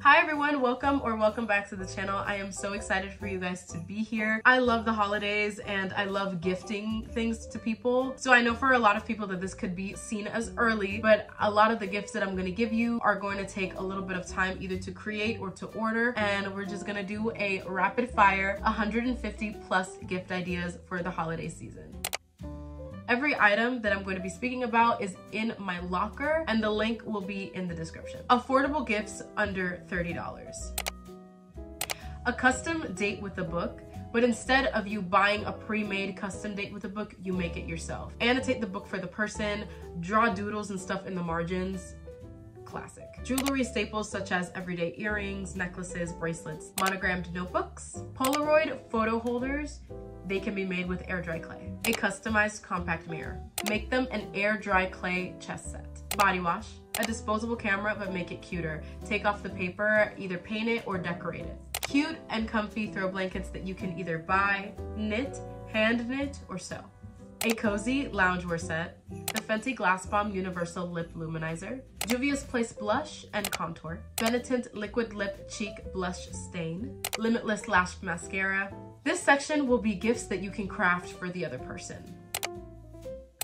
Hi everyone, welcome or welcome back to the channel. I am so excited for you guys to be here. I love the holidays and I love gifting things to people. So I know for a lot of people that this could be seen as early, but a lot of the gifts that I'm gonna give you are going to take a little bit of time either to create or to order. And we're just gonna do a rapid fire 150 plus gift ideas for the holiday season. Every item that I'm going to be speaking about is in my locker and the link will be in the description. Affordable gifts under $30. A custom date with a book but instead of you buying a pre-made custom date with a book, you make it yourself. Annotate the book for the person, draw doodles and stuff in the margins, classic. Jewelry staples such as everyday earrings, necklaces, bracelets, monogrammed notebooks, Polaroid photo holders, they can be made with air dry clay. A customized compact mirror. Make them an air dry clay chest set. Body wash. A disposable camera, but make it cuter. Take off the paper, either paint it or decorate it. Cute and comfy throw blankets that you can either buy, knit, hand knit, or sew. A cozy loungewear set. The Fenty Gloss Bomb Universal Lip Luminizer. Juvia's Place Blush and Contour. Benetint Liquid Lip Cheek Blush Stain. Limitless Lash Mascara. This section will be gifts that you can craft for the other person.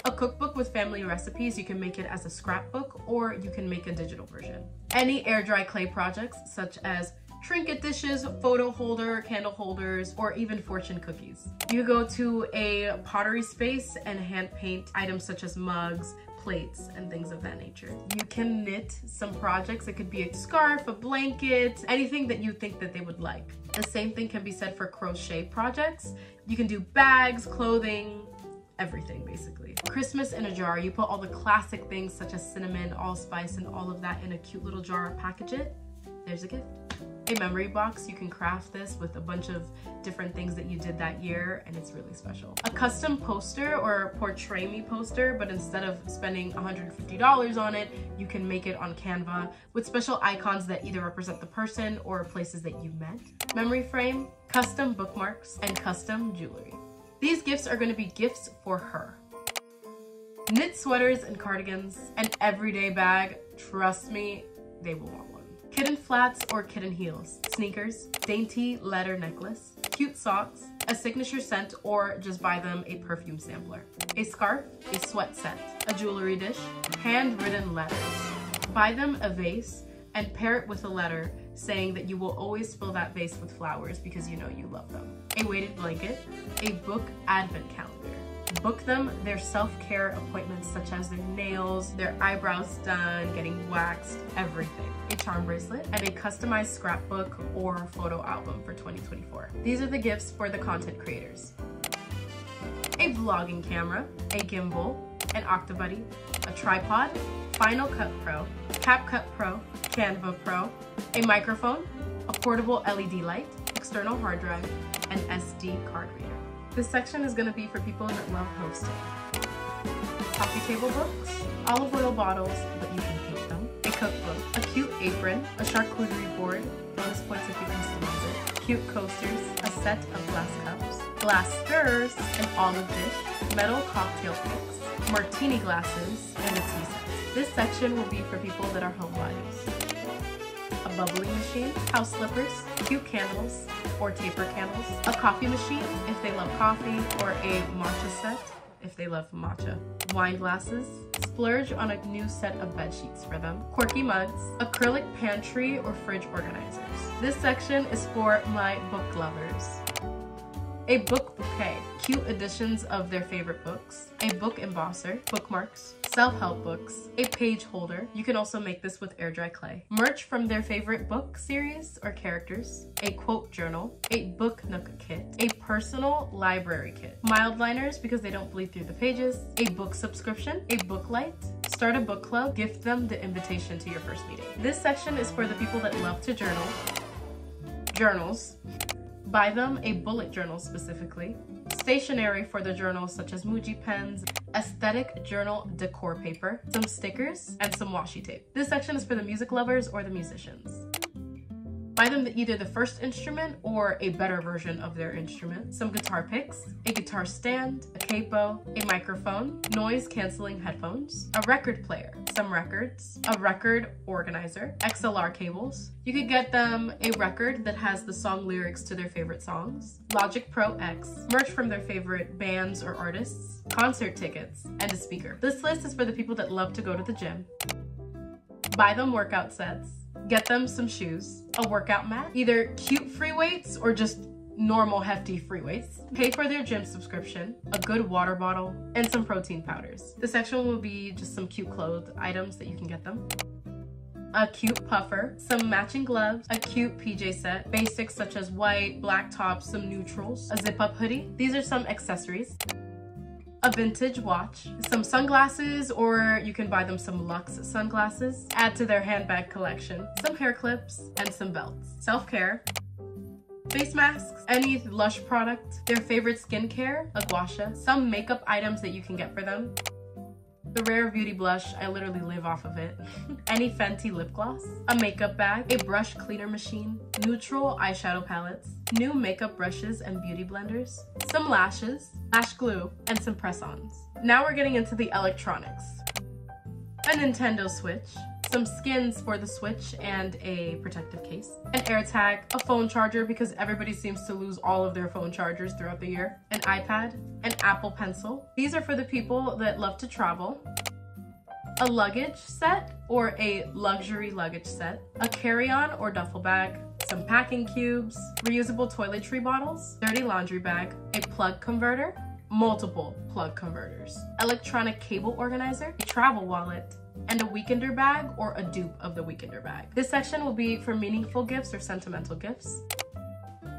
A cookbook with family recipes, you can make it as a scrapbook or you can make a digital version. Any air dry clay projects such as trinket dishes, photo holder, candle holders, or even fortune cookies. You go to a pottery space and hand paint items such as mugs, plates, and things of that nature. You can knit some projects. It could be a scarf, a blanket, anything that you think that they would like. The same thing can be said for crochet projects. You can do bags, clothing, everything basically. Christmas in a jar, you put all the classic things such as cinnamon, allspice, and all of that in a cute little jar, package it, there's a gift a memory box. You can craft this with a bunch of different things that you did that year and it's really special. A custom poster or portray me poster, but instead of spending $150 on it, you can make it on Canva with special icons that either represent the person or places that you met. Memory frame, custom bookmarks, and custom jewelry. These gifts are gonna be gifts for her. Knit sweaters and cardigans, an everyday bag, trust me, they will want kitten flats or kitten heels, sneakers, dainty leather necklace, cute socks, a signature scent or just buy them a perfume sampler, a scarf, a sweat set, a jewelry dish, handwritten letters. Buy them a vase and pair it with a letter saying that you will always fill that vase with flowers because you know you love them. A weighted blanket, a book advent calendar, book them their self-care appointments such as their nails, their eyebrows done, getting waxed, everything. A charm bracelet, and a customized scrapbook or photo album for 2024. These are the gifts for the content creators. A vlogging camera, a gimbal, an Octobuddy, a tripod, Final Cut Pro, CapCut Pro, Canva Pro, a microphone, a portable LED light, external hard drive, and SD card reader. This section is going to be for people that love posting. Coffee table books, olive oil bottles, but you can paint them, a cookbook, a cute apron, a charcuterie board, bonus points if you customize it, cute coasters, a set of glass cups, glass stirrers, an olive dish, metal cocktail picks, martini glasses, and a tea set. This section will be for people that are homebodies a bubbling machine, house slippers, cute candles or taper candles, a coffee machine if they love coffee, or a matcha set if they love matcha, wine glasses, splurge on a new set of bed sheets for them, quirky mugs, acrylic pantry or fridge organizers. This section is for my book lovers. A book bouquet, cute editions of their favorite books, a book embosser, bookmarks, self-help books, a page holder. You can also make this with air dry clay. Merch from their favorite book series or characters, a quote journal, a book nook kit, a personal library kit, Mildliners because they don't bleed through the pages, a book subscription, a book light, start a book club, gift them the invitation to your first meeting. This section is for the people that love to journal, journals, buy them a bullet journal specifically, stationery for the journals such as Muji pens, aesthetic journal decor paper, some stickers, and some washi tape. This section is for the music lovers or the musicians. Buy them either the first instrument or a better version of their instrument. Some guitar picks, a guitar stand, a capo, a microphone, noise canceling headphones, a record player, some records, a record organizer, XLR cables. You could get them a record that has the song lyrics to their favorite songs, Logic Pro X, merch from their favorite bands or artists, concert tickets, and a speaker. This list is for the people that love to go to the gym. Buy them workout sets, get them some shoes, a workout mat, either cute free weights or just normal hefty free weights, pay for their gym subscription, a good water bottle, and some protein powders. The section will be just some cute clothes items that you can get them a cute puffer, some matching gloves, a cute PJ set, basics such as white, black tops, some neutrals, a zip up hoodie. These are some accessories a vintage watch, some sunglasses, or you can buy them some luxe sunglasses, add to their handbag collection, some hair clips, and some belts. Self-care, face masks, any Lush product, their favorite skincare, a gua sha, some makeup items that you can get for them, the Rare Beauty blush, I literally live off of it. Any Fenty lip gloss, a makeup bag, a brush cleaner machine, neutral eyeshadow palettes, new makeup brushes and beauty blenders, some lashes, lash glue, and some press-ons. Now we're getting into the electronics. A Nintendo Switch, some skins for the Switch and a protective case, an AirTag, a phone charger because everybody seems to lose all of their phone chargers throughout the year, an iPad, an Apple Pencil. These are for the people that love to travel, a luggage set or a luxury luggage set, a carry-on or duffel bag, some packing cubes, reusable toiletry bottles, dirty laundry bag, a plug converter, multiple plug converters, electronic cable organizer, a travel wallet, and a weekender bag or a dupe of the weekender bag. This section will be for meaningful gifts or sentimental gifts.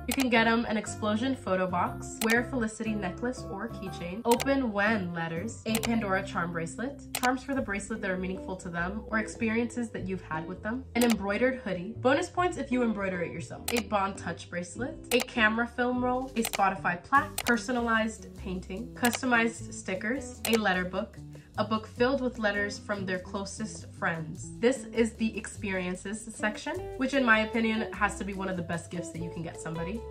You can get them an explosion photo box, wear Felicity necklace or keychain, open when letters, a Pandora charm bracelet, charms for the bracelet that are meaningful to them or experiences that you've had with them, an embroidered hoodie, bonus points if you embroider it yourself, a Bond Touch bracelet, a camera film roll, a Spotify plaque, personalized painting, customized stickers, a letter book, a book filled with letters from their closest friends. This is the experiences section, which in my opinion has to be one of the best gifts that you can get somebody.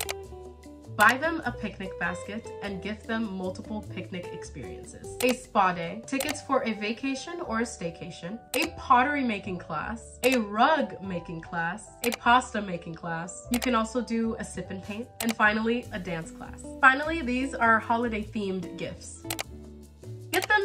Buy them a picnic basket and gift them multiple picnic experiences. A spa day, tickets for a vacation or a staycation, a pottery making class, a rug making class, a pasta making class. You can also do a sip and paint, and finally, a dance class. Finally, these are holiday themed gifts.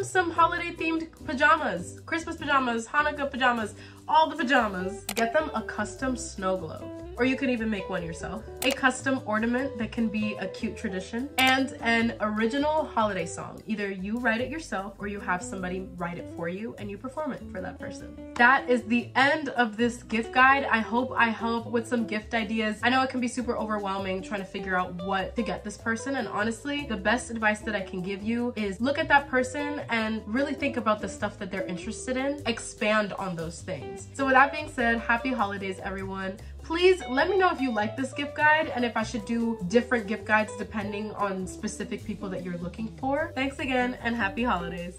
Some holiday themed pajamas, Christmas pajamas, Hanukkah pajamas, all the pajamas. Get them a custom snow globe or you can even make one yourself. A custom ornament that can be a cute tradition, and an original holiday song. Either you write it yourself or you have somebody write it for you and you perform it for that person. That is the end of this gift guide. I hope I help with some gift ideas. I know it can be super overwhelming trying to figure out what to get this person, and honestly, the best advice that I can give you is look at that person and really think about the stuff that they're interested in, expand on those things. So with that being said, happy holidays everyone. Please let me know if you like this gift guide and if I should do different gift guides depending on specific people that you're looking for. Thanks again and happy holidays.